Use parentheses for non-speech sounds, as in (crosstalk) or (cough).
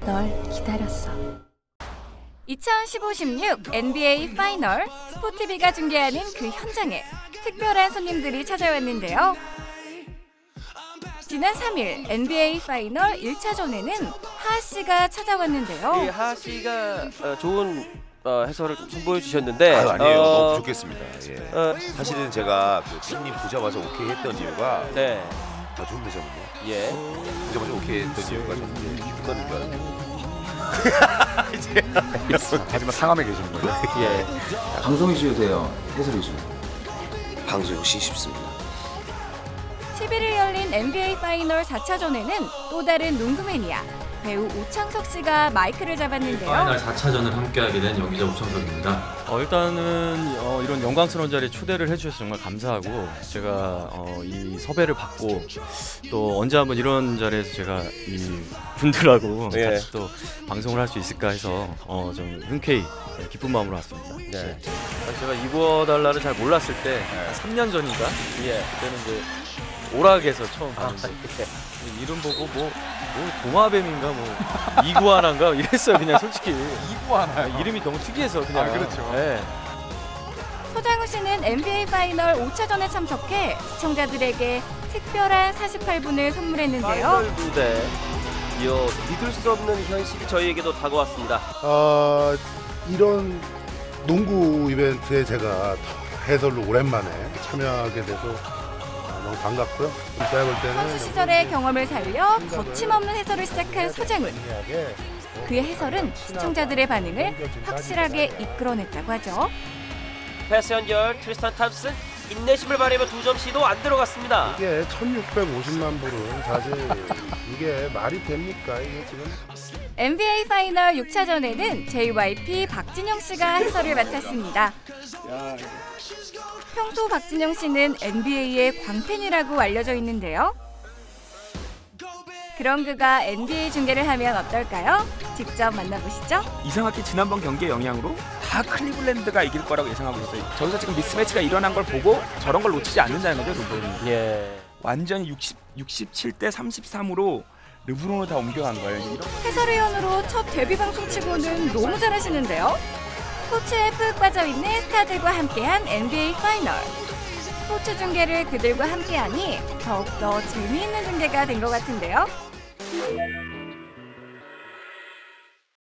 널 기다렸어. 2015-16 NBA final 스포티비가 중계하는 그 현장에 특별한 손님들이 찾아왔는데요. 지난 3일 NBA final 1차전에는 하하 씨가 찾아왔는데요. 이 하하 씨가 어, 좋은 어, 해설을 좀 선보여 주셨는데 아유, 아니에요. 어, 너무 부족했습니다. 예. 어, 사실은 제가 그 팀님 보자마자 오케이 했던 이유가 네, 아 좋은데 저는요. 예. 보자마자 오케이 이유가 저는 (laughs) 이제 기분가는 줄 알았는데 하지만 상암에 계시는 거죠? 예. 방송 이슈세요? 해설 이슈? 방송 역시 쉽습니다. 11일 열린 NBA 파이널 4차전에는 또 다른 농구 매니아 배우 오창석 씨가 마이크를 잡았는데요. 파이널 4차전을 함께하게 된 연기자 오창석입니다. 어, 일단은 어, 이런 영광스러운 자리에 초대를 해주셔서 정말 감사하고 제가 어, 이 섭외를 받고 또 언제 한번 이런 자리에서 제가 이 분들하고 (laughs) 예. 같이 또 방송을 할 수 있을까 해서 어, 좀 흔쾌히 네, 기쁜 마음으로 왔습니다. 네. 사실 제가 이구어달러를 잘 몰랐을 때 네. 3년 전인가 예. 그때는 이제 오락에서 처음 아, 봤는데 예. 이름 보고 뭐, 뭐 도마뱀인가 뭐 이구아나인가 이랬어요 그냥 솔직히 이거 하나요? 이름이 너무 특이해서 그냥 아, 그렇죠. 네. 서장우 씨는 NBA 파이널 5차전에 참석해 시청자들에게 특별한 48분을 선물했는데요. 파이널 무대. 이어 믿을 수 없는 현실이 저희에게도 다가왔습니다. 아 이런 농구 이벤트에 제가 해설로 오랜만에 참여하게 돼서 아, 너무 반갑고요. 제가 볼 때는 선수 시절의 경험을 살려 거침없는 해설을 시작한 서장훈. 그의 해설은 시청자들의 반응을 확실하게 이끌어냈다고 하죠. 패스 연결 트리스탄 톰슨 인내심을 발휘하며 두 점 시도 안 들어갔습니다. 이게 1,650만 불은 사실 이게 말이 됩니까? 이게 지금 NBA final 6차전에는 JYP 박진영 씨가 해설을 맡았습니다. 평소 박진영 씨는 NBA의 광팬이라고 알려져 있는데요. 그런 그가 NBA 중계를 하면 어떨까요? 직접 만나보시죠. 이상하게 지난번 경기의 영향으로 다 클리블랜드가 이길 거라고 예상하고 있어요. 저기서 지금 mismatch가 일어난 걸 보고 저런 걸 놓치지 않는다는 거죠, 르브론이. 예. 완전히 60, 67대 33으로 르브론을 다 옮겨간 거예요. 해설위원으로 첫 데뷔 방송 치고는 너무 잘하시는데요. 스포츠에 푹 빠져있는 스타들과 함께한 NBA final. 스포츠 중계를 그들과 함께하니 더욱더 재미있는 중계가 된 것 같은데요.